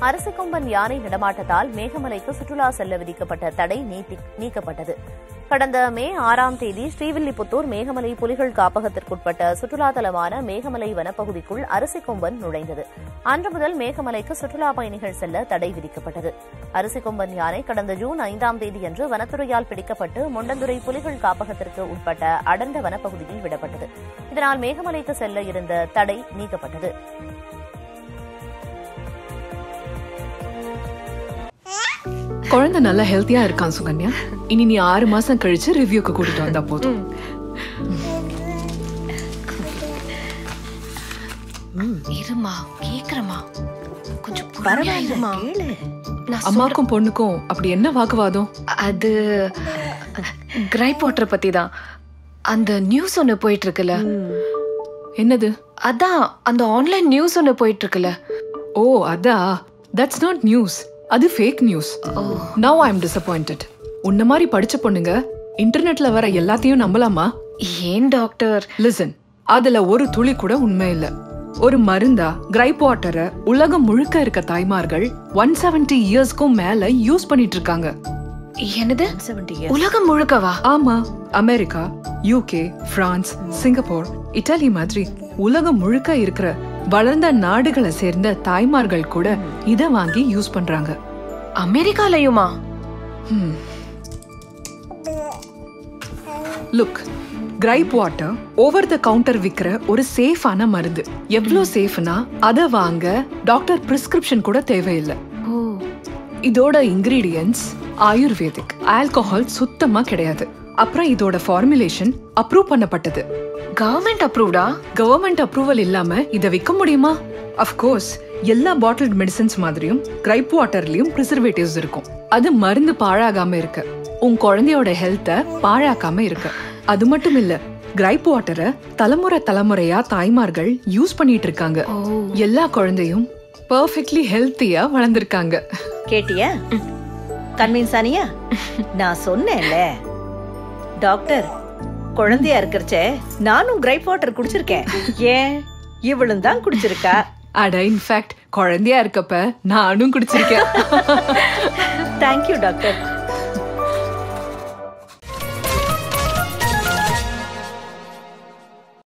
அரசிக்கொம்பன் யானை நடமாட்டத்தால் மேகமலைக்கு சுற்றுலா செல்ல விதிக்கப்பட்ட தடை நீக்கப்பட்டது. கடந்த மே ஆறாம் தேதி ஸ்ரீவில்லிபுத்தூர் மேகமலை புலிகள் காப்பகத்திற்குட்பட்ட சுற்றுலா தலமான மேகமலை வனப்பகுதிக்குள் அரிசிக்கொம்பன் நுழைந்தது. அன்று முதல் மேகமலைக்கு சுற்றுலா பயணிகள் செல்ல தடை விதிக்கப்பட்டது. அரிசிக்கொம்பன் யானை கடந்த ஜூன் ஐந்தாம் தேதியன்று வனத்துறையால் பிடிக்கப்பட்டு முண்டந்துறை புலிகள் காப்பகத்திற்கு உட்பட்ட அடர்ந்த வனப்பகுதியில் விடப்பட்டது. இதனால் மேகமலைக்கு செல்ல இருந்த தடை நீக்கப்பட்டது. குழந்தை நல்லா ஹெல்த்தியா இருக்கான் சுகன்யா. இனி நீ ஆறு மாசம் கழிச்சு ரிவ்யூக்கு கூட்டிட்டு வந்தா போதும். இருமா கேக்குறமா. கொஞ்சம் நான் அம்மாக்கும் பொண்ணுக்கும் அப்படி என்ன வாக்குவாதம்? அது கிரைப் வாட்டர் பத்தி தான் அந்த நியூஸ் ஒன்று போயிட்டு இருக்குல்ல என்னது? அதான் அந்த ஆன்லைன் நியூஸ் ஒன்று போயிட்டு இருக்குல்ல ஓ அதா? தட்ஸ் நாட் நியூஸ் அது fake news now I am disappointed உன்ன மாதிரி படிச்ச பொண்ணுங்க இன்டர்நெட்ல வர எல்லாத்தையும் நம்பலாமா? ஏன் டாக்டர் லிசன் அதுல ஒரு துளி கூட உண்மை இல்ல. ஒரு மருந்தா கிரைப் வாட்டரை உலகம் முழுக்க இருக்க தாய்மார்கள் ஒன் செவன்டி இயர்ஸ்க்கும் மேல யூஸ் பண்ணிட்டு இருக்காங்க. என்னது? உலகம் முழுக்கவா? ஆமா America UK France Singapore Italy மாதிரி உலகம் முழுக்க இருக்கிற வளர்ந்த நாடுகளை சேர்ந்த தாய்மார்கள் கூட இத வாங்கி யூஸ் பண்றாங்க. அமெரிக்காலயுமா? Look gripe water over the counter விக்கிற ஒரு சேஃபான மருந்து. எவ்வளோ சேஃப்னா அதை வாங்க டாக்டர் பிரிஸ்கிரிப்ஷன் கூட தேவையில்லை. இதோட இன்கிரீடியன்ஸ் ஆயுர்வேதிக். ஆல்கஹால் சுத்தமா கிடையாது. அப்புறம் இதோட ஃபார்முலேஷன் அப்ரூவ் பண்ணப்பட்டது. கவர்மெண்ட் அப்ரூவ்டா கவர்மெண்ட் அப்ரூவல் இல்லாம இத விற்க முடியுமா? அஃப்கோர்ஸ் எல்லா பாட்டில்ட் மெடிசன்ஸ் மாதிரியும் கிரைப் வாட்டர்லயும் ப்ரிசர்வேட்டிவ்ஸ் இருக்கும். அது மருந்து பாழாகாம இருக்கு. உன் குழந்தையோட ஹெல்த்த பாழாக்காம இருக்கு. அது மட்டும் இல்ல கிரைப் வாட்டரை தலைமுறை தலைமுறையா தாய்மார்கள் யூஸ் பண்ணிட்டு இருக்காங்க. எல்லா குழந்தையும் பர்ஃபெக்ட்லி ஹெல்த்தியா வளர்ந்திருக்காங்க. கேட்டியா? கன்வின்ஸ் ஆனியா? நான் சொன்னேன்ல. டாக்டர் குழந்தையா இருக்கிறச்ச நானும் கிரைப் வாட்டர் குடிச்சிருக்கேன். ஏன்? இவளும் தான் குடிச்சிருக்கா. அட இன்ஃபேக்ட் குழந்தையா இருக்கப்ப நானும் குடிச்சிருக்கேன். Thank you doctor